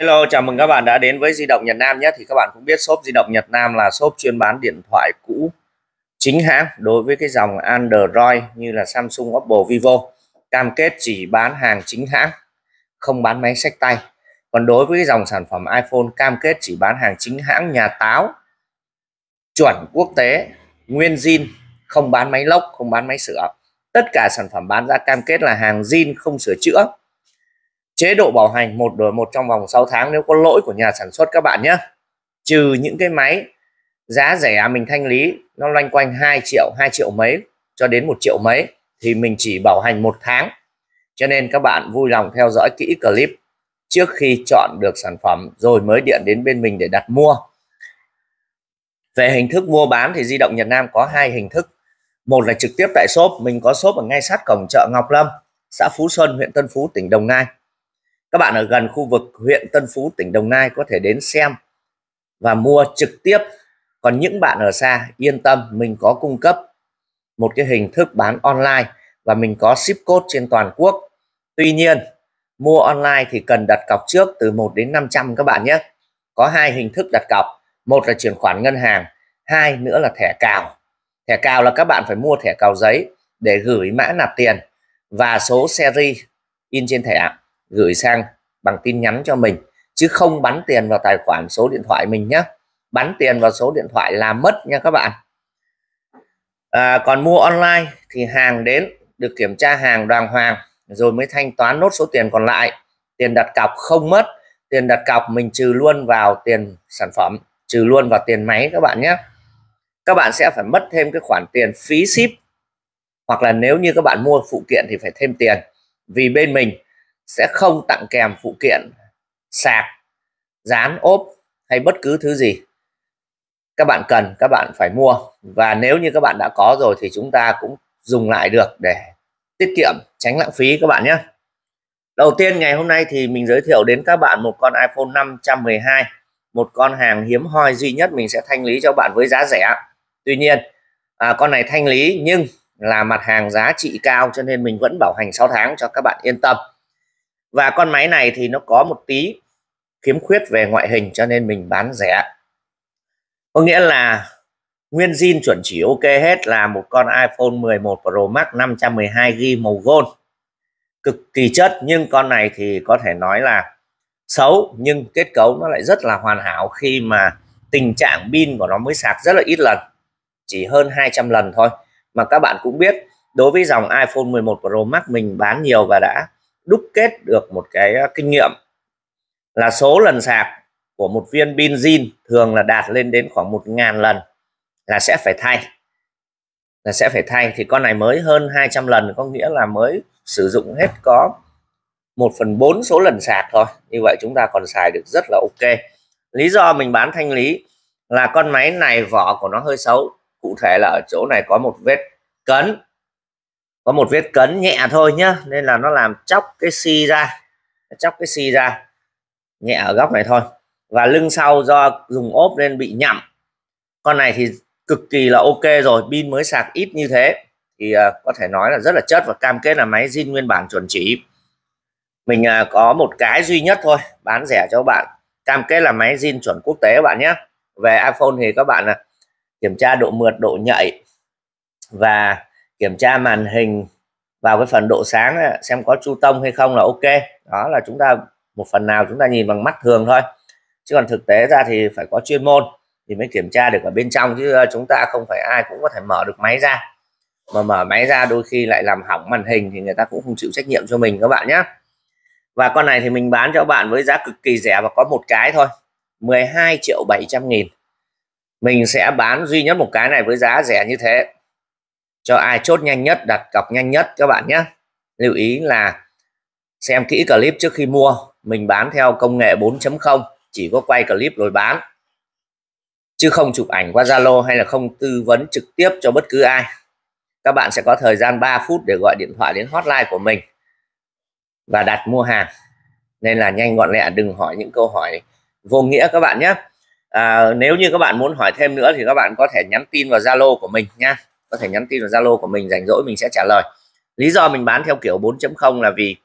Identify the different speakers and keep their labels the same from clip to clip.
Speaker 1: Hello, chào mừng các bạn đã đến với Di động Nhật Nam nhé. Thì các bạn cũng biết shop Di động Nhật Nam là shop chuyên bán điện thoại cũ chính hãng đối với cái dòng Android như là Samsung, Oppo, Vivo. Cam kết chỉ bán hàng chính hãng, không bán máy sách tay. Còn đối với cái dòng sản phẩm iPhone cam kết chỉ bán hàng chính hãng nhà táo chuẩn quốc tế, nguyên zin, không bán máy lốc, không bán máy sửa. Tất cả sản phẩm bán ra cam kết là hàng zin không sửa chữa chế độ bảo hành một đổi một trong vòng 6 tháng nếu có lỗi của nhà sản xuất các bạn nhé. Trừ những cái máy giá rẻ mình thanh lý, nó loanh quanh 2 triệu 2 triệu mấy cho đến một triệu mấy thì mình chỉ bảo hành một tháng. Cho nên các bạn vui lòng theo dõi kỹ clip trước khi chọn được sản phẩm rồi mới điện đến bên mình để đặt mua. Về hình thức mua bán thì di động Nhật Nam có hai hình thức. Một là trực tiếp tại shop, mình có shop ở ngay sát cổng chợ Ngọc Lâm, xã Phú Xuân, huyện Tân Phú, tỉnh Đồng Nai các bạn ở gần khu vực huyện Tân Phú, tỉnh Đồng Nai có thể đến xem và mua trực tiếp. Còn những bạn ở xa, yên tâm, mình có cung cấp một cái hình thức bán online và mình có ship code trên toàn quốc. Tuy nhiên, mua online thì cần đặt cọc trước từ 1 đến 500 các bạn nhé. Có hai hình thức đặt cọc, một là chuyển khoản ngân hàng, hai nữa là thẻ cào. Thẻ cào là các bạn phải mua thẻ cào giấy để gửi mã nạp tiền và số seri in trên thẻ gửi sang bằng tin nhắn cho mình chứ không bắn tiền vào tài khoản số điện thoại mình nhé bắn tiền vào số điện thoại là mất nha các bạn. À, còn mua online thì hàng đến được kiểm tra hàng đàng hoàng rồi mới thanh toán nốt số tiền còn lại. Tiền đặt cọc không mất tiền đặt cọc mình trừ luôn vào tiền sản phẩm trừ luôn vào tiền máy các bạn nhé các bạn sẽ phải mất thêm cái khoản tiền phí ship hoặc là nếu như các bạn mua phụ kiện thì phải thêm tiền. Vì bên mình sẽ không tặng kèm phụ kiện sạc dán ốp hay bất cứ thứ gì. Các bạn cần các bạn phải mua. Và nếu như các bạn đã có rồi thì chúng ta cũng dùng lại được để tiết kiệm tránh lãng phí các bạn nhé. Đầu tiên ngày hôm nay thì mình giới thiệu đến các bạn một con iPhone 512 một con hàng hiếm hoi duy nhất mình sẽ thanh lý cho bạn với giá rẻ. Tuy nhiên à, con này thanh lý nhưng là mặt hàng giá trị cao cho nên mình vẫn bảo hành 6 tháng cho các bạn yên tâm và con máy này thì nó có một tí khiếm khuyết về ngoại hình cho nên mình bán rẻ. Có nghĩa là nguyên zin chuẩn chỉ ok hết là một con iPhone 11 Pro Max 512GB màu gold. Cực kỳ chất, nhưng con này thì có thể nói là xấu, nhưng kết cấu nó lại rất là hoàn hảo khi mà tình trạng pin của nó mới sạc rất là ít lần, chỉ hơn 200 lần thôi. Mà các bạn cũng biết, đối với dòng iPhone 11 Pro Max mình bán nhiều và đã đúc kết được một cái ờ, kinh nghiệm là số lần sạc của một viên pin zin thường là đạt lên đến khoảng một ngàn lần là sẽ phải thay. Là sẽ phải thay thì con này mới hơn 200 lần, có nghĩa là mới sử dụng hết có 1 phần 4 số lần sạc thôi. Như vậy chúng ta còn xài được rất là ok. Lý do mình bán thanh lý là con máy này, vỏ của nó hơi xấu. Cụ thể là ở chỗ này có một vết cấn có một vết cấn nhẹ thôi nhá nên là nó làm chóc cái xi ra chóc cái xi ra nhẹ ở góc này thôi. Và lưng sau do dùng ốp nên bị nhậm con này thì cực kỳ là ok rồi pin mới sạc ít như thế. Thì uh, có thể nói là rất là chất và cam kết là máy zin nguyên bản chuẩn chỉ. Mình uh, có một cái duy nhất thôi bán rẻ cho bạn. Cam kết là máy zin chuẩn quốc tế các bạn nhé về iPhone thì các bạn uh, kiểm tra độ mượt độ nhạy. Và kiểm tra màn hình vào cái phần độ sáng xem có chu tông hay không là ok. Đó là chúng ta, một phần nào chúng ta nhìn bằng mắt thường thôi. Chứ còn thực tế ra thì phải có chuyên môn thì mới kiểm tra được ở bên trong, chứ ờ, chúng ta không phải ai cũng có thể mở được máy ra. Mà mở máy ra đôi khi lại làm hỏng màn hình thì người ta cũng không chịu trách nhiệm cho mình các bạn nhé và con này thì mình bán cho bạn với giá cực kỳ rẻ và có một cái thôi 12 triệu 700 nghìn. Mình sẽ bán duy nhất một cái này với giá rẻ như thế cho ai chốt nhanh nhất đặt cọc nhanh nhất các bạn nhé. Lưu ý là xem kỹ clip trước khi mua. Mình bán theo công nghệ 4.0 chỉ có quay clip rồi bán. Chứ không chụp ảnh qua Zalo hay là không tư vấn trực tiếp cho bất cứ ai. Các bạn sẽ có thời gian 3 phút để gọi điện thoại đến hotline của mình và đặt mua hàng. Nên là nhanh gọn lẹ đừng hỏi những câu hỏi vô nghĩa các bạn nhé. À, nếu như các bạn muốn hỏi thêm nữa thì các bạn có thể nhắn tin vào Zalo của mình nha có thể nhắn tin vào Zalo của mình rảnh rỗi mình sẽ trả lời. Lý do mình bán theo kiểu 4.0 là vì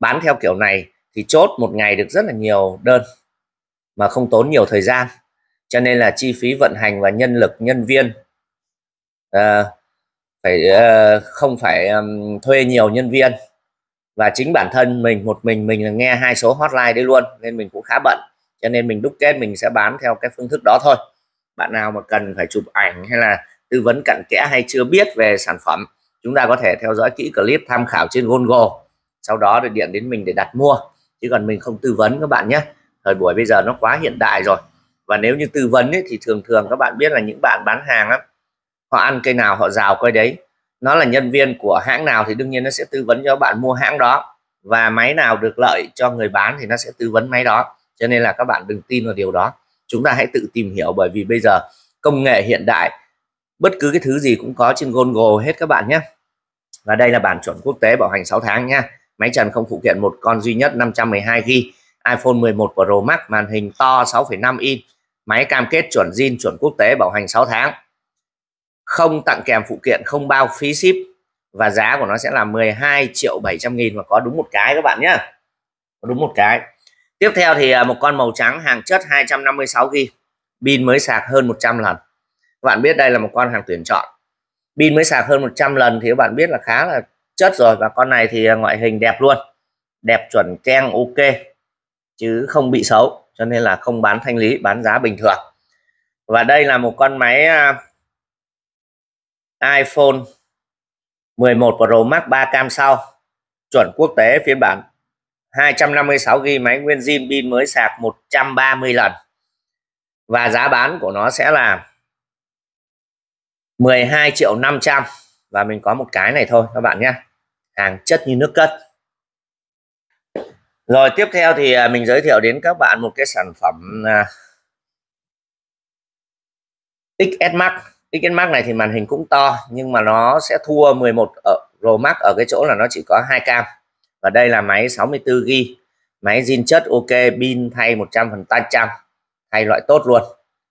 Speaker 1: bán theo kiểu này thì chốt một ngày được rất là nhiều đơn mà không tốn nhiều thời gian. Cho nên là chi phí vận hành và nhân lực nhân viên uh, phải uh, không phải um, thuê nhiều nhân viên. Và chính bản thân mình một mình mình là nghe hai số hotline đấy luôn nên mình cũng khá bận. Cho nên mình đúc kết mình sẽ bán theo cái phương thức đó thôi. Bạn nào mà cần phải chụp ảnh hay là tư vấn cặn kẽ hay chưa biết về sản phẩm chúng ta có thể theo dõi kỹ clip tham khảo trên Google sau đó để điện đến mình để đặt mua chứ còn mình không tư vấn các bạn nhé. Thời buổi bây giờ nó quá hiện đại rồi. Và nếu như tư vấn ấy, thì thường thường các bạn biết là những bạn bán hàng á họ ăn cây nào họ rào cây đấy. Nó là nhân viên của hãng nào thì đương nhiên nó sẽ tư vấn cho bạn mua hãng đó. Và máy nào được lợi cho người bán thì nó sẽ tư vấn máy đó. Cho nên là các bạn đừng tin vào điều đó. Chúng ta hãy tự tìm hiểu bởi vì bây giờ công nghệ hiện đại bất cứ cái thứ gì cũng có trên Google hết các bạn nhé. Và đây là bản chuẩn quốc tế bảo hành 6 tháng nha máy trần không phụ kiện một con duy nhất 512 GB iPhone 11 Pro Max màn hình to 6,5 inch. Máy cam kết chuẩn zin chuẩn quốc tế bảo hành 6 tháng. Không tặng kèm phụ kiện không bao phí ship. Và giá của nó sẽ là 12 triệu 700 nghìn và có đúng một cái các bạn nhé. Có đúng một cái. Tiếp theo thì à, một con màu trắng hàng chất 256 GB pin mới sạc hơn 100 lần các bạn biết đây là một con hàng tuyển chọn. Pin mới sạc hơn 100 lần thì các bạn biết là khá là chất rồi và con này thì à, ngoại hình đẹp luôn. Đẹp chuẩn keng ok, chứ không bị xấu, cho nên là không bán thanh lý, bán giá bình thường. Và đây là một con máy à, iPhone 11 Pro Max 3 cam sau, chuẩn quốc tế phiên bản. 256 GB máy nguyên zin pin mới sạc 130 lần. Và giá bán của nó sẽ là 12 triệu 500 và mình có một cái này thôi, các bạn nhé. Hàng chất như nước cất. Rồi, tiếp theo thì à, mình giới thiệu đến các bạn một cái sản phẩm à, XS Max XS Max này thì màn hình cũng to, nhưng mà nó sẽ thua 11 ở, Pro Max ở cái chỗ là nó chỉ có hai cam. Và đây là máy 64 GB máy zin chất ok, pin thay 100 phần trăm. Thay loại tốt luôn.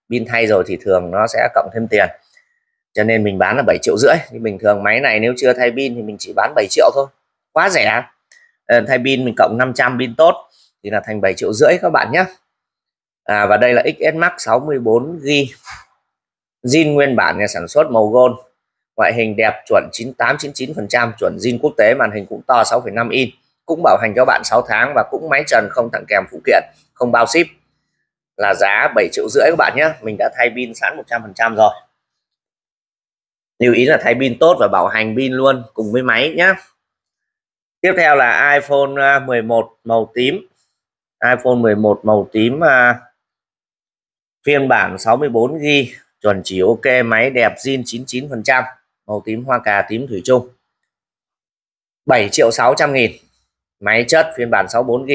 Speaker 1: Pin thay rồi thì thường nó sẽ cộng thêm tiền cho nên mình bán là 7 triệu rưỡi. Nhưng bình thường máy này nếu chưa thay pin thì mình chỉ bán 7 triệu thôi. Quá rẻ. Ờ, thay pin mình cộng 500 pin tốt thì là thành 7 triệu rưỡi các bạn nhé. À, và đây là XS Max 64 g zin nguyên bản nhà sản xuất màu gold. Ngoại hình đẹp chuẩn 98 99% chuẩn zin quốc tế màn hình cũng to 6,5 inch. Cũng bảo hành cho bạn 6 tháng và cũng máy trần không tặng kèm phụ kiện không bao ship. Là giá 7 triệu rưỡi các bạn nhé. Mình đã thay pin sẵn 100% rồi lưu ý là thay pin tốt và bảo hành pin luôn cùng với máy nhé tiếp theo là iPhone à, 11 màu tím. iPhone 11 màu tím uh, phiên bản 64 GB chuẩn chỉ ok máy đẹp zin 99% màu tím hoa cà tím thủy chung. 7 triệu 600 nghìn máy chất phiên bản 64 GB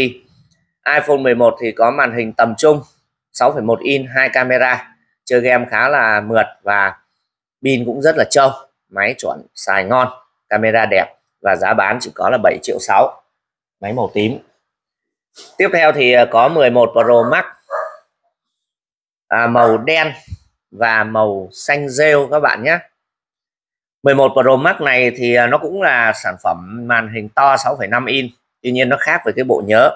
Speaker 1: iPhone 11 thì có màn hình tầm trung 6,1 inch hai camera chơi game khá là mượt và pin cũng rất là trâu máy chuẩn xài ngon camera đẹp và giá bán chỉ có là 7 triệu 6 máy màu tím. Tiếp theo thì à, có 11 Pro Max. À, màu đen và màu xanh rêu các bạn nhé. 11 Pro Max này thì à, nó cũng là sản phẩm màn hình to 6,5 inch tuy nhiên nó khác với cái bộ nhớ.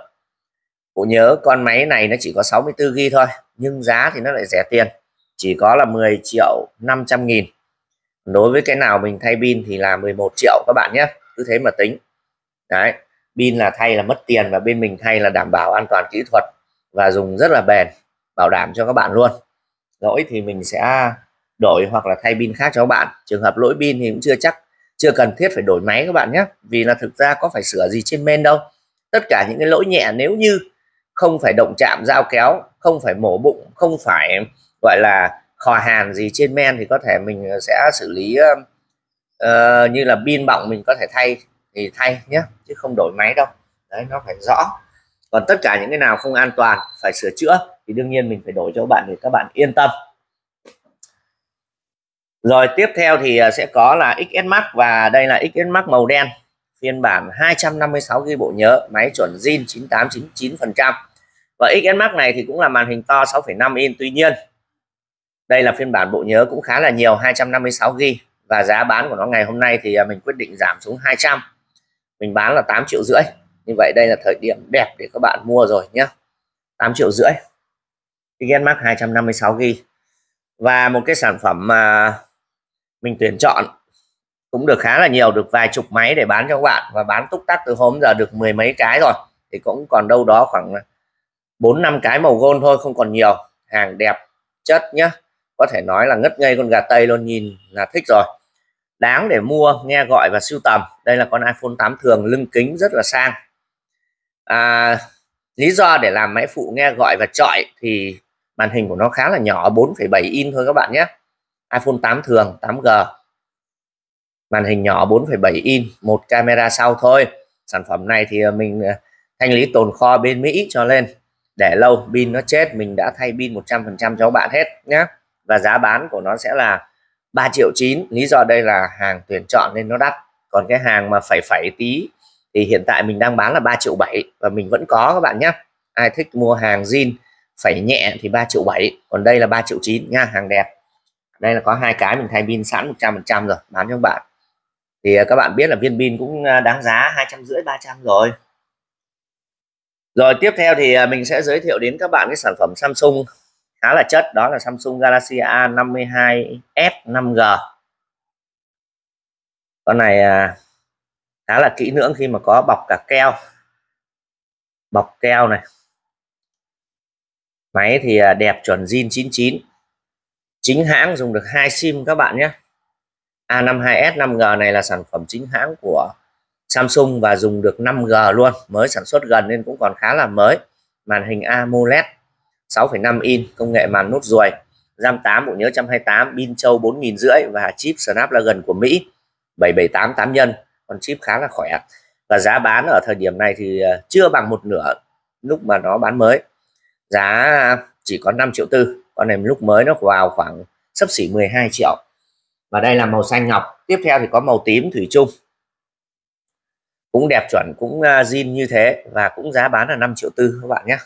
Speaker 1: Bộ nhớ con máy này nó chỉ có 64 GB thôi nhưng giá thì nó lại rẻ tiền chỉ có là 10 triệu 500 nghìn đối với cái nào mình thay pin thì là 11 triệu các bạn nhé. Cứ thế mà tính. Đấy, pin là thay là mất tiền và bên mình thay là đảm bảo an toàn kỹ thuật và dùng rất là bền, bảo đảm cho các bạn luôn. Lỗi thì mình sẽ đổi hoặc là thay pin khác cho các bạn. Trường hợp lỗi pin thì cũng chưa chắc, chưa cần thiết phải đổi máy các bạn nhé. Vì là thực ra có phải sửa gì trên men đâu. Tất cả những cái lỗi nhẹ nếu như không phải động chạm, dao kéo, không phải mổ bụng, không phải, gọi là khò hàn gì trên men thì có thể mình ờ, sẽ xử lý uh, như là pin bọng mình có thể thay thì thay nhé chứ không đổi máy đâu. Đấy nó phải rõ. Còn tất cả những cái nào không an toàn phải sửa chữa thì đương nhiên mình phải đổi cho các bạn để các bạn yên tâm. Rồi tiếp theo thì ờ, sẽ có là XS Max và đây là XS Max màu đen. Phiên bản 256 GB bộ nhớ máy chuẩn zin 9899% và XS Max này thì cũng là màn hình to 6,5 inch tuy nhiên đây là phiên bản bộ nhớ cũng khá là nhiều 256 GB và giá bán của nó ngày hôm nay thì à, mình quyết định giảm xuống 200 mình bán là 8 triệu rưỡi. Như vậy đây là thời điểm đẹp để các bạn mua rồi nhé 8 triệu rưỡi. Cái Gen Max 256 GB và một cái sản phẩm mà mình tuyển chọn cũng được khá là nhiều, được vài chục máy để bán cho các bạn. Và bán túc tắc từ hôm giờ được mười mấy cái rồi. Thì cũng còn đâu đó khoảng bốn năm cái màu gold thôi, không còn nhiều. Hàng đẹp chất nhá có thể nói là ngất ngây con gà tây luôn nhìn là thích rồi. Đáng để mua nghe gọi và sưu tầm. Đây là con iPhone 8 thường lưng kính rất là sang. À, lý do để làm máy phụ nghe gọi và chọi thì màn hình của nó khá là nhỏ 4,7 in thôi các bạn nhé. iPhone 8 thường 8G màn hình nhỏ 4,7 in một camera sau thôi. Sản phẩm này thì à, mình à, thanh lý tồn kho bên Mỹ cho lên. Để lâu pin nó chết mình đã thay pin 100% cho các bạn hết nhé và giá bán của nó sẽ là 3 triệu 9 lý do đây là hàng tuyển chọn nên nó đắt. Còn cái hàng mà phải phải tí thì hiện tại mình đang bán là 3 triệu 7 và mình vẫn có các bạn nhé. Ai thích mua hàng zin phải nhẹ thì 3 triệu 7 còn đây là 3 triệu 9 nha, hàng đẹp. Đây là có hai cái mình thay pin sẵn 100% rồi, bán cho các bạn. Thì à, các bạn biết là viên pin cũng à, đáng giá hai trăm rưỡi, ba trăm rồi. Rồi, tiếp theo thì à, mình sẽ giới thiệu đến các bạn cái sản phẩm Samsung khá là chất, đó là Samsung Galaxy A52s 5G con này à, khá là kỹ lưỡng khi mà có bọc cả keo. Bọc keo này. Máy thì à, đẹp chuẩn zin 99 chính hãng dùng được hai sim các bạn nhé. A52s 5G này là sản phẩm chính hãng của Samsung và dùng được 5G luôn. Mới sản xuất gần nên cũng còn khá là mới. Màn hình AMOLED. 6,5 in công nghệ màn nốt ruồi. RAM 8 bộ nhớ 128 pin châu 4000 rưỡi và chip Snapdragon của Mỹ 778 8 nhân. Con chip khá là khỏe. Và giá bán ở thời điểm này thì ờ, chưa bằng một nửa lúc mà nó bán mới. Giá chỉ có 5 triệu tư con này lúc mới nó vào khoảng sấp xỉ 12 triệu. Và đây là màu xanh ngọc. Tiếp theo thì có màu tím thủy chung. Cũng đẹp chuẩn cũng à, zin như thế và cũng giá bán là 5 triệu tư các bạn nhé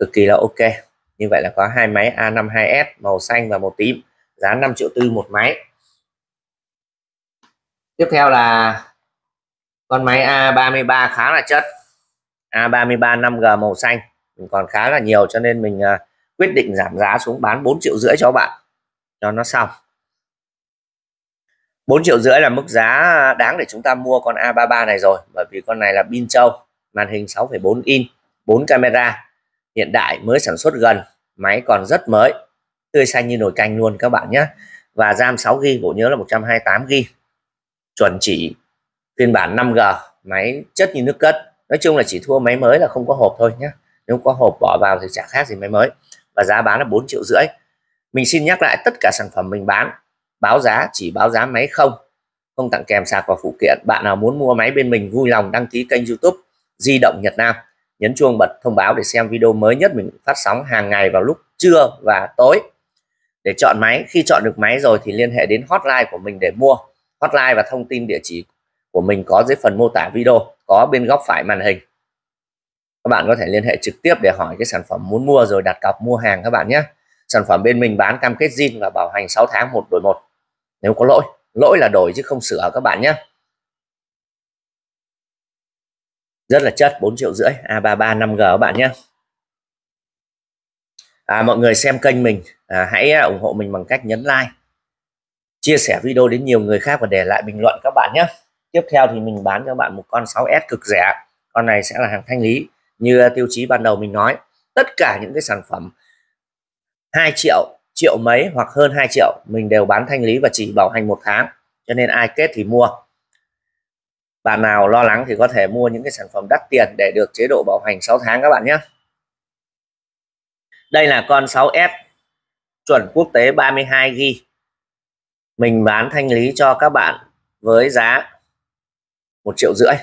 Speaker 1: cực kỳ là ok. Như vậy là có hai máy A52s màu xanh và màu tím giá 5 triệu tư một máy. Tiếp theo là con máy A33 khá là chất. A33 5G màu xanh mình còn khá là nhiều cho nên mình uh, quyết định giảm giá xuống bán 4 triệu rưỡi cho các bạn cho nó xong. 4 triệu rưỡi là mức giá đáng để chúng ta mua con A33 này rồi bởi vì con này là pin châu màn hình 6,4 in 4 camera hiện đại mới sản xuất gần, máy còn rất mới, tươi xanh như nồi canh luôn các bạn nhé. Và RAM 6g bộ nhớ là 128g chuẩn chỉ phiên bản 5G máy chất như nước cất. Nói chung là chỉ thua máy mới là không có hộp thôi nhé. Nếu có hộp bỏ vào thì chả khác gì máy mới. Và giá bán là 4 triệu rưỡi. Mình xin nhắc lại tất cả sản phẩm mình bán, báo giá, chỉ báo giá máy không. Không tặng kèm sạc và phụ kiện. Bạn nào muốn mua máy bên mình vui lòng đăng ký kênh youtube di động Nhật Nam nhấn chuông bật thông báo để xem video mới nhất mình phát sóng hàng ngày vào lúc trưa và tối. Để chọn máy, khi chọn được máy rồi thì liên hệ đến hotline của mình để mua. Hotline và thông tin địa chỉ của mình có dưới phần mô tả video, có bên góc phải màn hình. Các bạn có thể liên hệ trực tiếp để hỏi cái sản phẩm muốn mua rồi đặt cọc mua hàng các bạn nhé. Sản phẩm bên mình bán cam kết zin và bảo hành 6 tháng một đổi một. Nếu có lỗi lỗi là đổi chứ không sửa các bạn nhé. Rất là chất 4 triệu rưỡi. À, A33 5G các bạn nhé. À, mọi người xem kênh mình. À, hãy à, ủng hộ mình bằng cách nhấn like chia sẻ video đến nhiều người khác và để lại bình luận các bạn nhé. Tiếp theo thì mình bán cho bạn một con 6S cực rẻ. Con này sẽ là hàng thanh lý như à, tiêu chí ban đầu mình nói. Tất cả những cái sản phẩm 2 triệu triệu mấy hoặc hơn 2 triệu mình đều bán thanh lý và chỉ bảo hành một tháng. Cho nên ai kết thì mua bạn nào lo lắng thì có thể mua những cái sản phẩm đắt tiền để được chế độ bảo hành 6 tháng các bạn nhé. Đây là con 6S chuẩn quốc tế 32 g mình bán thanh lý cho các bạn với giá một triệu rưỡi.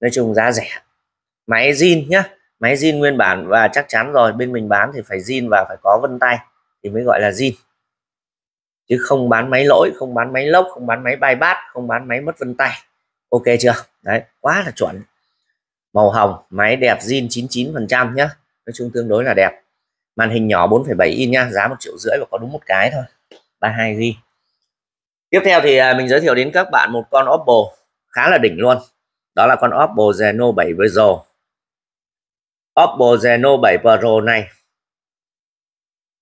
Speaker 1: Nói chung giá rẻ. Máy zin nhá, máy zin nguyên bản và chắc chắn rồi, bên mình bán thì phải zin và phải có vân tay thì mới gọi là zin. Chứ không bán máy lỗi, không bán máy lốc, không bán máy bay bát không bán máy mất vân tay ok chưa? Đấy quá là chuẩn. Màu hồng máy đẹp zin 99 phần trăm nhá. Nói chung tương đối là đẹp. Màn hình nhỏ 4,7 in nhá giá một triệu rưỡi và có đúng một cái thôi. 32 g tiếp theo thì à, mình giới thiệu đến các bạn một con Oppo khá là đỉnh luôn. Đó là con Oppo Reno 7 Pro. Oppo Reno 7 Pro này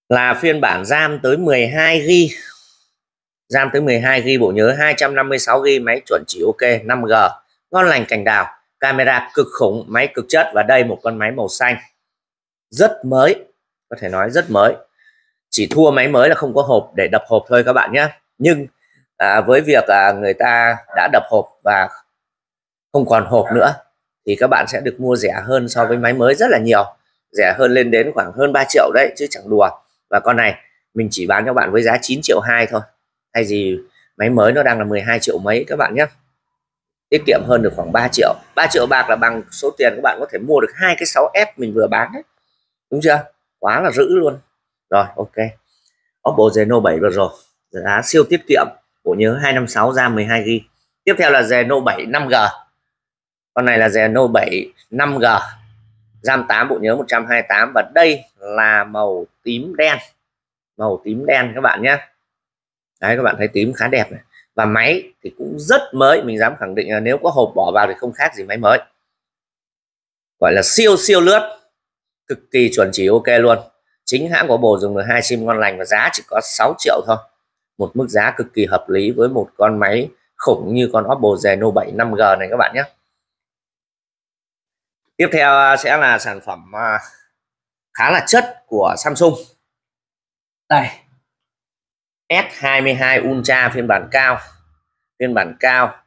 Speaker 1: là phiên bản RAM tới 12 GB RAM tới 12 GB bộ nhớ 256 GB máy chuẩn chỉ ok 5G ngon lành cành đào camera cực khủng máy cực chất và đây một con máy màu xanh. Rất mới có thể nói rất mới. Chỉ thua máy mới là không có hộp để đập hộp thôi các bạn nhé. Nhưng à, với việc à, người ta đã đập hộp và không còn hộp nữa thì các bạn sẽ được mua rẻ hơn so với máy mới rất là nhiều. Rẻ hơn lên đến khoảng hơn 3 triệu đấy chứ chẳng đùa. Và con này mình chỉ bán cho bạn với giá 9 triệu 2 thôi hay gì máy mới nó đang là 12 triệu mấy các bạn nhé. Tiết kiệm hơn được khoảng 3 triệu. 3 triệu bạc là bằng số tiền các bạn có thể mua được hai cái 6F mình vừa bán đấy. Đúng chưa? Quá là dữ luôn. Rồi, ok. Oppo Reno 7 vừa rồi. Giá siêu tiết kiệm. Bộ nhớ 256 ra 12 g tiếp theo là Reno 7 5G con này là Reno 7 5G RAM 8 bộ nhớ 128 và đây là màu tím đen. Màu tím đen các bạn nhé đấy, các bạn thấy tím khá đẹp này. Và máy thì cũng rất mới, mình dám khẳng định là nếu có hộp bỏ vào thì không khác gì máy mới. Gọi là siêu siêu lướt, cực kỳ chuẩn chỉ ok luôn. Chính hãng của bồ dùng được hai sim ngon lành và giá chỉ có 6 triệu thôi. Một mức giá cực kỳ hợp lý với một con máy khủng như con Oppo Reno 7 5G này các bạn nhé. Tiếp theo à, sẽ là sản phẩm à, khá là chất của Samsung. Đây. S22 Ultra, phiên bản cao. Phiên bản cao.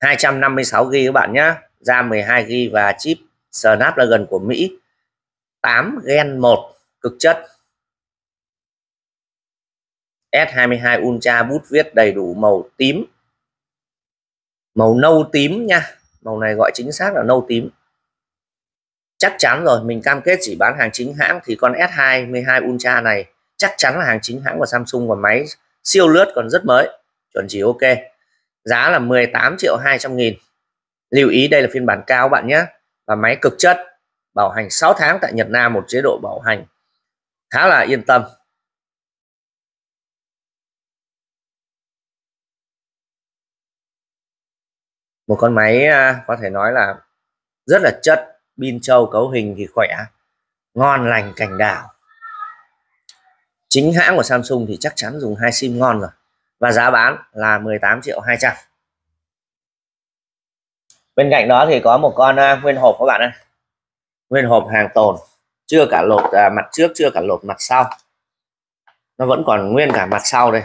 Speaker 1: 256 GB các bạn nhé RAM 12 GB và chip Snapdragon của Mỹ. 8 Gen 1 cực chất. S22 Ultra, bút viết đầy đủ màu tím. Màu nâu tím nha màu này gọi chính xác là nâu tím. Chắc chắn rồi, mình cam kết chỉ bán hàng chính hãng thì con S22 Ultra này chắc chắn là hàng chính hãng của Samsung và máy siêu lướt còn rất mới, chuẩn chỉ ok. Giá là 18 triệu 200 nghìn. Lưu ý đây là phiên bản cao bạn nhé. Và máy cực chất, bảo hành 6 tháng tại Nhật Nam, một chế độ bảo hành khá là yên tâm. Một con máy à, có thể nói là rất là chất, pin trâu cấu hình thì khỏe, ngon lành cành đào chính hãng của Samsung thì chắc chắn dùng hai sim ngon rồi. Và giá bán là 18 triệu 200 bên cạnh đó thì có một con uh, nguyên hộp các bạn ơi nguyên hộp hàng tồn. Chưa cả lột uh, mặt trước chưa cả lột mặt sau. Nó vẫn còn nguyên cả mặt sau đây.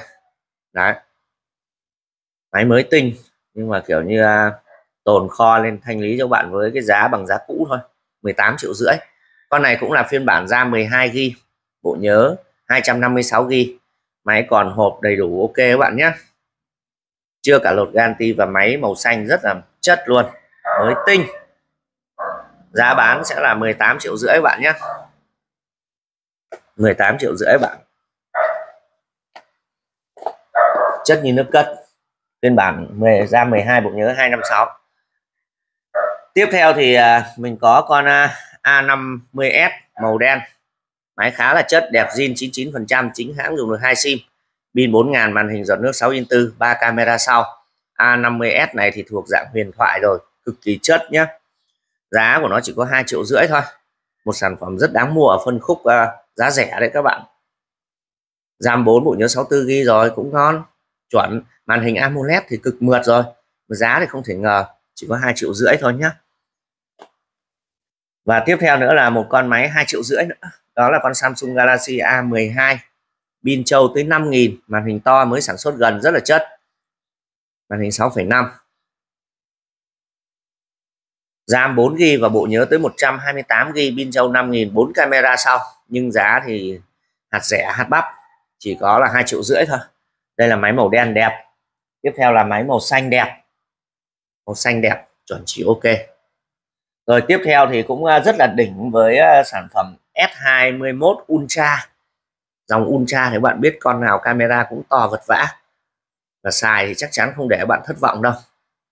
Speaker 1: Đấy. Máy mới tinh nhưng mà kiểu như uh, tồn kho lên thanh lý cho bạn với cái giá bằng giá cũ thôi. 18 triệu rưỡi. Con này cũng là phiên bản RAM 12 g, bộ nhớ. 256 GB máy còn hộp đầy đủ, ok các bạn nhé. Chưa cả lột ganti và máy màu xanh, rất là chất luôn. Mới tinh. Giá bán sẽ là 18 triệu rưỡi bạn nhé. 18 triệu rưỡi bạn. Chất như nước cất. Phiên bản 10 ra 12 bộ nhớ 256 tiếp theo thì à, mình có con à, A50s màu đen máy khá là chất đẹp zin 99% chính hãng dùng được hai sim. Pin 4000 màn hình giọt nước 6 in 4 ba camera sau. A50s này thì thuộc dạng huyền thoại rồi cực kỳ chất nhé giá của nó chỉ có 2 triệu rưỡi thôi. Một sản phẩm rất đáng mua ở phân khúc uh, giá rẻ đấy các bạn. RAM 4 bộ nhớ 64 ghi rồi cũng ngon. Chuẩn. Màn hình AMOLED thì cực mượt rồi. Giá thì không thể ngờ chỉ có 2 triệu rưỡi thôi nhá. Và tiếp theo nữa là một con máy 2 triệu rưỡi nữa đó là con Samsung Galaxy A12 pin trâu tới 5000 màn hình to mới sản xuất gần rất là chất. Màn hình 6,5 RAM 4GB và bộ nhớ tới 128GB pin trâu 5000 4 camera sau. Nhưng giá thì hạt rẻ hạt bắp chỉ có là 2 triệu rưỡi thôi. Đây là máy màu đen đẹp. Tiếp theo là máy màu xanh đẹp. Màu xanh đẹp chuẩn chỉ ok. Rồi tiếp theo thì cũng à, rất là đỉnh với à, sản phẩm S21 Ultra. Dòng Ultra thì bạn biết con nào camera cũng to vật vã. Và xài thì chắc chắn không để bạn thất vọng đâu.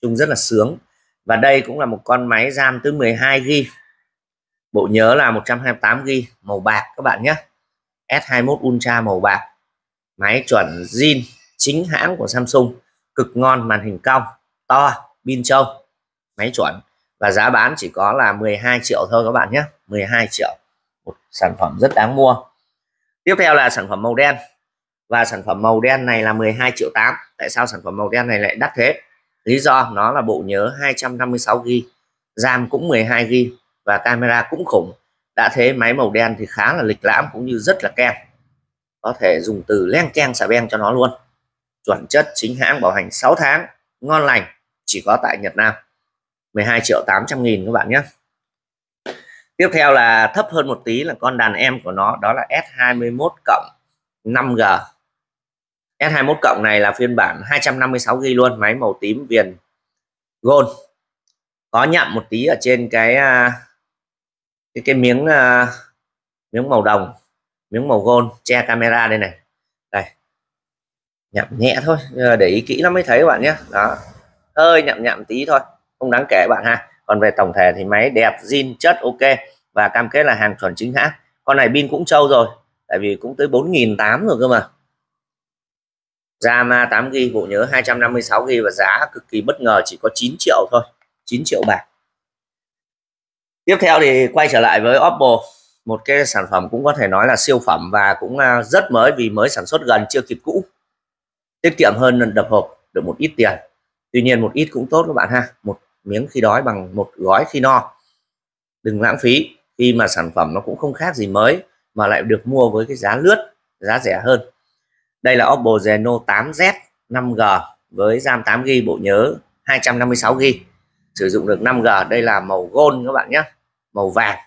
Speaker 1: Chung rất là sướng. Và đây cũng là một con máy RAM tới 12 G, bộ nhớ là 128 G màu bạc các bạn nhé. S21 Ultra màu bạc. Máy chuẩn zin chính hãng của Samsung. Cực ngon màn hình cong to pin trâu. Máy chuẩn. Và giá bán chỉ có là 12 triệu thôi các bạn nhé. 12 triệu một sản phẩm rất đáng mua. Tiếp theo là sản phẩm màu đen. Và sản phẩm màu đen này là 12 triệu 8 tại sao sản phẩm màu đen này lại đắt thế? Lý do, nó là bộ nhớ 256 GB RAM cũng 12 GB và camera cũng khủng. Đã thế, máy màu đen thì khá là lịch lãm cũng như rất là kem. Có thể dùng từ len keng xà beng cho nó luôn. Chuẩn chất chính hãng bảo hành 6 tháng, ngon lành, chỉ có tại Nhật Nam. 12 triệu 800 nghìn các bạn nhé tiếp theo là thấp hơn một tí là con đàn em của nó đó là S21 cộng 5G S21 cộng này là phiên bản 256 GB luôn máy màu tím viền gold. Có nhậm một tí ở trên cái à, cái cái miếng uh, miếng màu đồng miếng màu gold che camera đây này. Đây. Nhậm nhẹ thôi để ý kỹ lắm mới thấy các bạn nhé. Đó. Hơi nhậm nhậm tí thôi không đáng kể bạn ha còn về tổng thể thì máy đẹp, zin, chất ok và cam kết là hàng chuẩn chính hãng. Con này pin cũng trâu rồi, tại vì cũng tới 4.800 rồi cơ mà. RAM 8 g bộ nhớ 256 g và giá cực kỳ bất ngờ, chỉ có 9 triệu thôi 9 triệu bạc. Tiếp theo thì quay trở lại với Oppo. Một cái sản phẩm cũng có thể nói là siêu phẩm và cũng à, rất mới vì mới sản xuất gần chưa kịp cũ. Tiết kiệm hơn đập hộp được một ít tiền. Tuy nhiên một ít cũng tốt các bạn ha, một miếng khi đói bằng một gói khi no. Đừng lãng phí, khi mà sản phẩm nó cũng không khác gì mới, mà lại được mua với cái giá lướt, giá rẻ hơn. Đây là Oppo Reno 8Z 5G với RAM 8GB bộ nhớ 256GB sử dụng được 5G đây là màu gold các bạn nhé, màu vàng.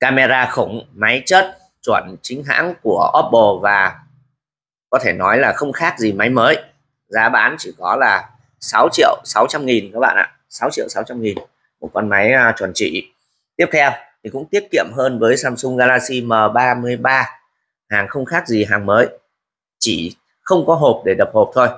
Speaker 1: Camera khủng, máy chất chuẩn chính hãng của Oppo và có thể nói là không khác gì máy mới. Giá bán chỉ có là 6 triệu 600 nghìn các bạn ạ. 6 triệu 600 nghìn. Một con máy uh, chuẩn trị tiếp theo thì cũng tiết kiệm hơn với Samsung Galaxy M33. Hàng không khác gì hàng mới. Chỉ không có hộp để đập hộp thôi.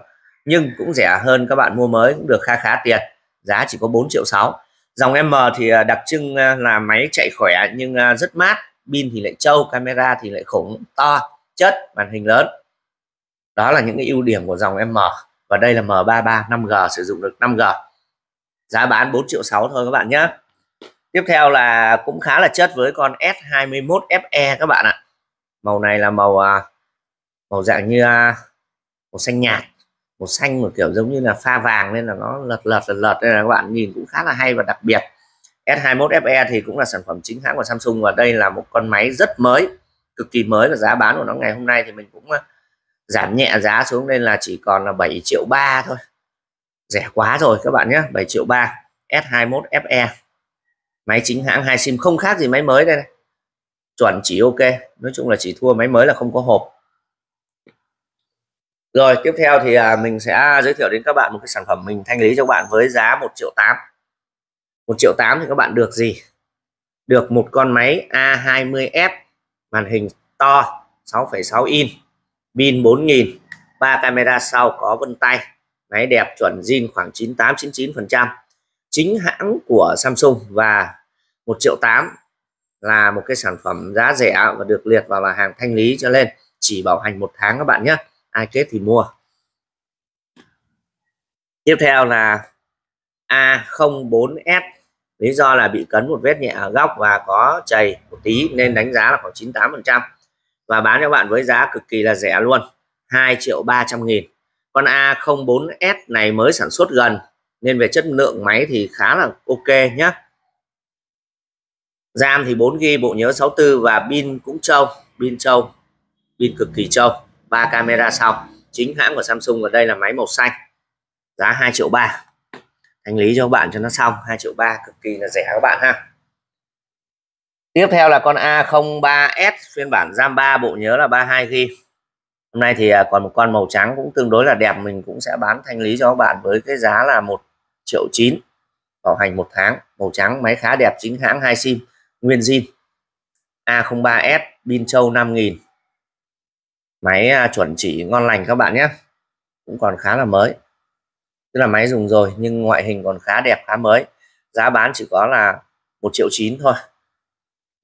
Speaker 1: Nhưng cũng rẻ hơn các bạn mua mới cũng được kha khá tiền. Giá chỉ có 4 triệu 6 dòng M thì à, đặc trưng à, là máy chạy khỏe nhưng rất mát. Pin thì lại trâu camera thì lại khủng to chất màn hình lớn. Đó là những cái ưu điểm của dòng M và đây là M33 5G sử dụng được 5G giá bán 4 triệu 6 thôi các bạn nhé. Tiếp theo là cũng khá là chất với con S21 FE các bạn ạ. Màu này là màu à, màu dạng như à, màu xanh nhạt, màu xanh một kiểu giống như là pha vàng nên là nó lật lật lật lật nên là các bạn nhìn cũng khá là hay và đặc biệt. S21 FE thì cũng là sản phẩm chính hãng của Samsung và đây là một con máy rất mới, cực kỳ mới và giá bán của nó ngày hôm nay thì mình cũng à, giảm nhẹ giá xuống nên là chỉ còn là 7 triệu 3 thôi. Rẻ quá rồi các bạn nhé 7 triệu 3 S21 FE máy chính hãng hai sim không khác gì máy mới đây này. Chuẩn chỉ ok nói chung là chỉ thua máy mới là không có hộp. Rồi tiếp theo thì à, mình sẽ giới thiệu đến các bạn một cái sản phẩm mình thanh lý cho các bạn với giá 1 triệu 8 1 triệu 8 thì các bạn được gì? Được một con máy A20F màn hình to 6,6 inch pin 4000 ba camera sau có vân tay. Máy đẹp chuẩn zin khoảng 98 99% chính hãng của Samsung và 1 triệu 8 là một cái sản phẩm giá rẻ và được liệt vào là hàng thanh lý cho nên chỉ bảo hành một tháng các bạn nhé. Ai kết thì mua. Tiếp theo là A04S lý do là bị cấn một vết nhẹ ở góc và có chày một tí, nên đánh giá là khoảng 98 phần trăm và bán cho bạn với giá cực kỳ là rẻ luôn 2 triệu 300 nghìn. Con A04S này mới sản xuất gần, nên về chất lượng máy thì khá là ok nhé RAM thì 4GB bộ nhớ 64 và pin cũng trâu, pin trâu, pin cực kỳ trâu. Ba camera sau, chính hãng của Samsung và đây là máy màu xanh, giá 2 triệu 3 thanh lý cho các bạn cho nó xong 2 triệu 3 cực kỳ là rẻ các bạn ha tiếp theo là con A03S, phiên bản RAM 3 bộ nhớ là 32 GB hôm nay thì à, còn một con màu trắng cũng tương đối là đẹp, mình cũng sẽ bán thanh lý cho các bạn với cái giá là 1 triệu 9 bảo hành một tháng. Màu trắng, máy khá đẹp, chính hãng hai sim, nguyên zin. A03S, pin châu 5000 máy à, chuẩn chỉ ngon lành các bạn nhé, cũng còn khá là mới. Tức là máy dùng rồi, nhưng ngoại hình còn khá đẹp, khá mới. Giá bán chỉ có là một triệu chín thôi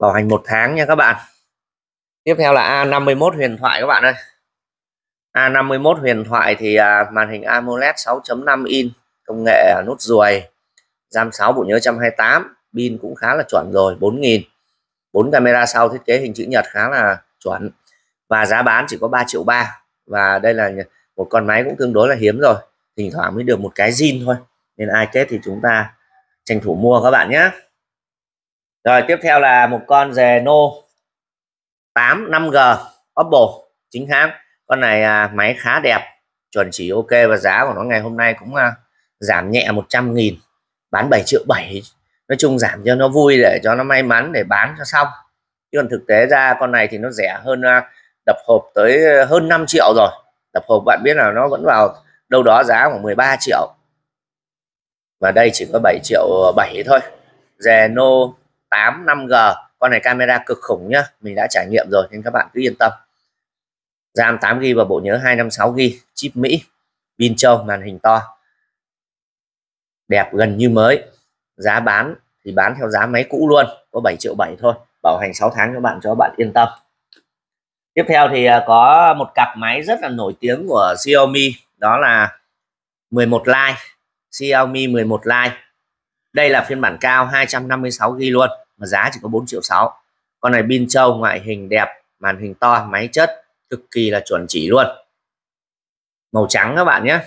Speaker 1: bảo hành một tháng nha các bạn. Tiếp theo là A51 huyền thoại các bạn ơi. A51 huyền thoại thì à, màn hình AMOLED 6.5 in công nghệ nút ruồi RAM 6 bộ nhớ 128 pin cũng khá là chuẩn rồi 4.000 4 camera sau thiết kế hình chữ nhật khá là chuẩn. Và giá bán chỉ có 3 triệu ba và đây là một con máy cũng tương đối là hiếm rồi thỉnh thoảng mới được một cái zin thôi nên ai kết thì chúng ta tranh thủ mua các bạn nhé rồi tiếp theo là một con Reno 8 5G Oppo chính hãng. Con này à, máy khá đẹp chuẩn chỉ ok và giá của nó ngày hôm nay cũng à, giảm nhẹ 100 nghìn bán 7 triệu 7 nói chung giảm cho nó vui để cho nó may mắn để bán cho xong. Chứ còn thực tế ra con này thì nó rẻ hơn à, đập hộp tới hơn 5 triệu rồi. Đập hộp bạn biết là nó vẫn vào đâu đó giá khoảng 13 triệu. Và đây chỉ có 7 triệu 7 thôi. Reno 8 5G con này camera cực khủng nhá. Mình đã trải nghiệm rồi, nên các bạn cứ yên tâm. RAM 8GB và bộ nhớ 256GB chip Mỹ, pin trâu, màn hình to. Đẹp gần như mới. Giá bán thì bán theo giá máy cũ luôn, có 7 triệu 7 thôi. Bảo hành 6 tháng cho bạn cho bạn yên tâm. Tiếp theo thì à, có một cặp máy rất là nổi tiếng của Xiaomi, đó là 11 Lite. Xiaomi 11 Lite. Đây là phiên bản cao 256GB luôn mà giá chỉ có 4 triệu 6 con này pin trâu, ngoại hình đẹp, màn hình to, máy chất, cực kỳ là chuẩn chỉ luôn. Màu trắng các bạn nhé.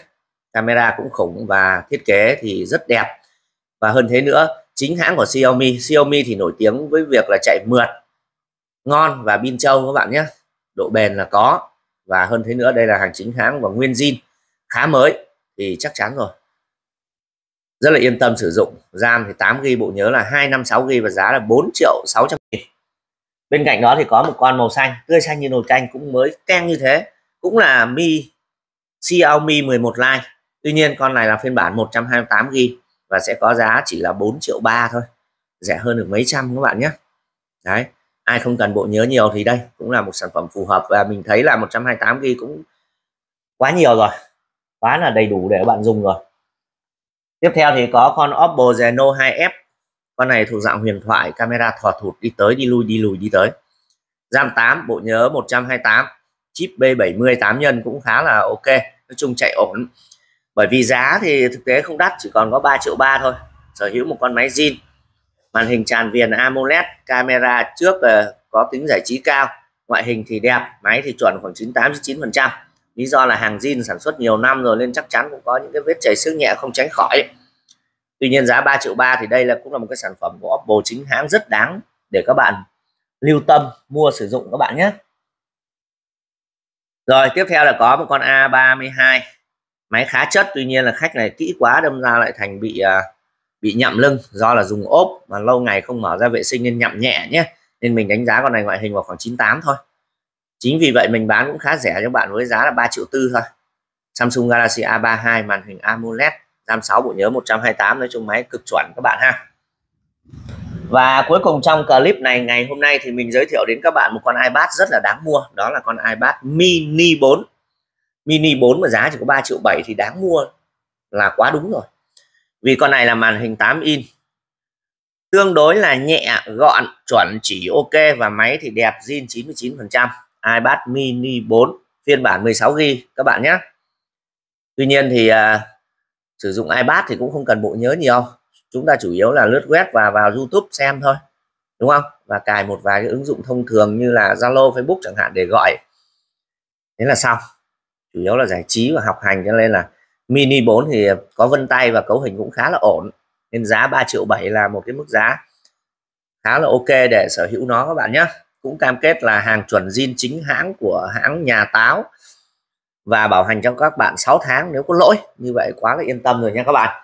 Speaker 1: Camera cũng khủng và thiết kế thì rất đẹp. Và hơn thế nữa, chính hãng của Xiaomi Xiaomi thì nổi tiếng với việc là chạy mượt, ngon và pin trâu các bạn nhé. Độ bền là có. Và hơn thế nữa, đây là hàng chính hãng và nguyên zin. Khá mới thì chắc chắn rồi rất là yên tâm, sử dụng RAM thì 8 GB bộ nhớ là 256 GB và giá là 4 triệu 600 nghìn. Bên cạnh đó thì có một con màu xanh, tươi xanh như nồi canh cũng mới keng như thế. Cũng là Mi, Xiaomi 11 Lite. Tuy nhiên con này là phiên bản 128 GB và sẽ có giá chỉ là 4 triệu 3 thôi. Rẻ hơn được mấy trăm các bạn nhé. Đấy, ai không cần bộ nhớ nhiều thì đây cũng là một sản phẩm phù hợp và mình thấy là 128 GB cũng quá nhiều rồi. Quá là đầy đủ để bạn dùng rồi tiếp theo thì có con Oppo Reno 2F con này thuộc dạng huyền thoại, camera thò thụt, đi tới, đi lui, đi lùi, đi tới. RAM 8 bộ nhớ 128 chip B70 8 nhân cũng khá là ok, nói chung chạy ổn. Bởi vì giá thì thực tế không đắt, chỉ còn có 3 triệu ba thôi. Sở hữu một con máy zin, màn hình tràn viền AMOLED, camera trước ờ, có tính giải trí cao. Ngoại hình thì đẹp, máy thì chuẩn khoảng 98 9 phần trăm lý do là hàng zin sản xuất nhiều năm rồi nên chắc chắn cũng có những cái vết chảy xước nhẹ không tránh khỏi. Tuy nhiên giá 3 triệu ba thì đây là cũng là một cái sản phẩm của Oppo chính hãng rất đáng để các bạn lưu tâm mua sử dụng các bạn nhé. Rồi, tiếp theo là có một con A32 máy khá chất, tuy nhiên là khách này kỹ quá đâm ra lại thành bị à, bị nhậm lưng do là dùng ốp mà lâu ngày không mở ra vệ sinh nên nhậm nhẹ nhé. Nên mình đánh giá con này ngoại hình vào khoảng 98 thôi chính vì vậy mình bán cũng khá rẻ cho bạn với giá là 3 triệu tư thôi. Samsung Galaxy A32 màn hình AMOLED, RAM 6 bộ nhớ 128 nói chung máy cực chuẩn các bạn ha. Và cuối cùng trong clip này, ngày hôm nay thì mình giới thiệu đến các bạn một con iPad rất là đáng mua, đó là con iPad mini 4 mini 4 mà giá chỉ có 3 triệu 7 thì đáng mua là quá đúng rồi. Vì con này là màn hình 8 in. Tương đối là nhẹ, gọn, chuẩn, chỉ ok và máy thì đẹp zin 99 phần trăm iPad mini 4 phiên bản 16 GB các bạn nhé. Tuy nhiên thì à, sử dụng iPad thì cũng không cần bộ nhớ nhiều. Chúng ta chủ yếu là lướt web và vào YouTube xem thôi đúng không? Và cài một vài cái ứng dụng thông thường như là Zalo Facebook chẳng hạn để gọi. Thế là xong. Chủ yếu là giải trí và học hành cho nên là mini 4 thì có vân tay và cấu hình cũng khá là ổn. Nên giá 3 triệu 7 là một cái mức giá khá là ok để sở hữu nó các bạn nhé cũng cam kết là hàng chuẩn zin chính hãng của hãng nhà táo và bảo hành cho các bạn 6 tháng nếu có lỗi. Như vậy quá là yên tâm rồi nha các bạn.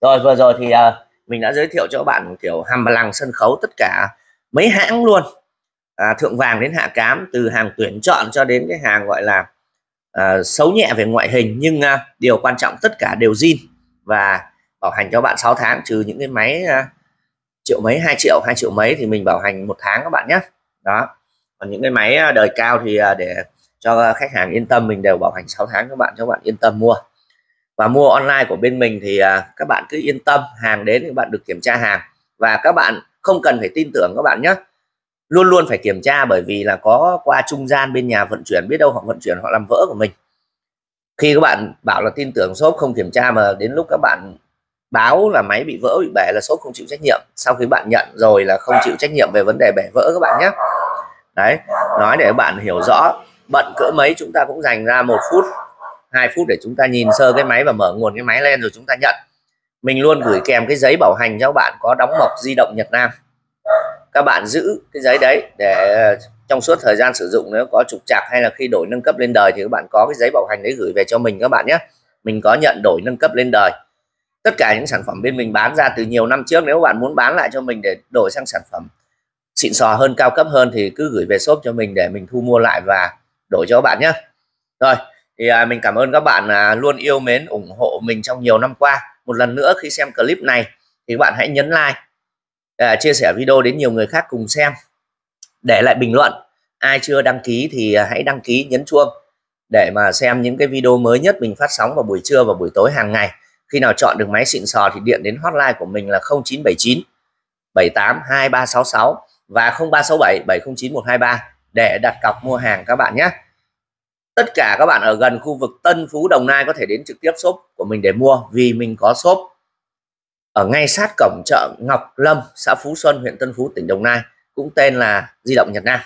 Speaker 1: Rồi vừa rồi thì uh, mình đã giới thiệu cho các bạn kiểu hàm lằng sân khấu tất cả mấy hãng luôn. À, thượng vàng đến hạ cám từ hàng tuyển chọn cho đến cái hàng gọi là uh, xấu nhẹ về ngoại hình. Nhưng uh, điều quan trọng tất cả đều zin và bảo hành cho bạn 6 tháng trừ những cái máy uh, triệu mấy 2 triệu 2 triệu mấy thì mình bảo hành một tháng các bạn nhé đó. Còn những cái máy à, đời cao thì à, để cho khách hàng yên tâm, mình đều bảo hành 6 tháng, các bạn, cho các bạn yên tâm mua. Và mua online của bên mình thì à, các bạn cứ yên tâm, hàng đến thì các bạn được kiểm tra hàng. Và các bạn không cần phải tin tưởng các bạn nhé luôn luôn phải kiểm tra bởi vì là có qua trung gian bên nhà vận chuyển, biết đâu họ vận chuyển, họ làm vỡ của mình. Khi các bạn bảo là tin tưởng shop không kiểm tra mà đến lúc các bạn báo là máy bị vỡ, bị bể là shop không chịu trách nhiệm. Sau khi bạn nhận rồi là không chịu trách nhiệm về vấn đề bể vỡ các bạn nhé. Đấy, nói để các bạn hiểu rõ. Bận cỡ mấy chúng ta cũng dành ra một phút, hai phút để chúng ta nhìn sơ cái máy và mở nguồn cái máy lên rồi chúng ta nhận. Mình luôn gửi kèm cái giấy bảo hành cho các bạn có đóng mộc di động Nhật Nam. Các bạn giữ cái giấy đấy để ờ, trong suốt thời gian sử dụng nếu có trục trặc hay là khi đổi nâng cấp lên đời thì các bạn có cái giấy bảo hành đấy gửi về cho mình các bạn nhé. Mình có nhận đổi nâng cấp lên đời tất cả những sản phẩm bên mình bán ra từ nhiều năm trước nếu bạn muốn bán lại cho mình để đổi sang sản phẩm xịn sò hơn cao cấp hơn thì cứ gửi về shop cho mình để mình thu mua lại và đổi cho các bạn nhé. Rồi thì à, mình cảm ơn các bạn à, luôn yêu mến ủng hộ mình trong nhiều năm qua. Một lần nữa khi xem clip này thì các bạn hãy nhấn like à, chia sẻ video đến nhiều người khác cùng xem. Để lại bình luận ai chưa đăng ký thì à, hãy đăng ký nhấn chuông để mà xem những cái video mới nhất mình phát sóng vào buổi trưa và buổi tối hàng ngày khi nào chọn được máy xịn sò thì điện đến hotline của mình là 0979 78 2366 và 0367 709 123 để đặt cọc mua hàng các bạn nhé. Tất cả các bạn ở gần khu vực Tân Phú, Đồng Nai có thể đến trực tiếp shop của mình để mua vì mình có shop ở ngay sát cổng chợ Ngọc Lâm, xã Phú Xuân, huyện Tân Phú, tỉnh Đồng Nai, cũng tên là di động Nhật Nam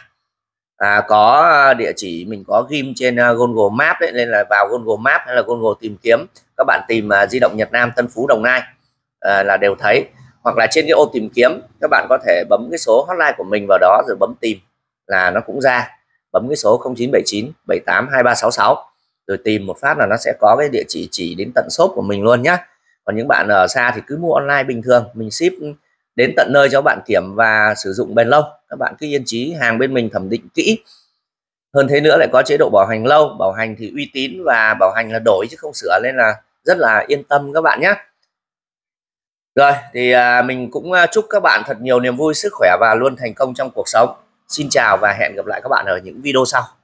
Speaker 1: à, có à, địa chỉ mình có ghim trên à, Google Maps đấy nên là vào Google Maps hay là Google tìm kiếm các bạn tìm uh, di động Nhật Nam Tân Phú Đồng Nai uh, là đều thấy. Hoặc là trên cái ô tìm kiếm các bạn có thể bấm cái số hotline của mình vào đó rồi bấm tìm là nó cũng ra. Bấm cái số 0979 78 2366 rồi tìm một phát là nó sẽ có cái địa chỉ chỉ đến tận shop của mình luôn nhé còn những bạn ở xa thì cứ mua online bình thường mình ship đến tận nơi cho bạn kiểm và sử dụng bền lâu các bạn cứ yên trí hàng bên mình thẩm định kỹ. Hơn thế nữa lại có chế độ bảo hành lâu. Bảo hành thì uy tín và bảo hành là đổi chứ không sửa nên là rất là yên tâm các bạn nhé. Rồi thì à, mình cũng à, chúc các bạn thật nhiều niềm vui sức khỏe và luôn thành công trong cuộc sống. Xin chào và hẹn gặp lại các bạn ở những video sau.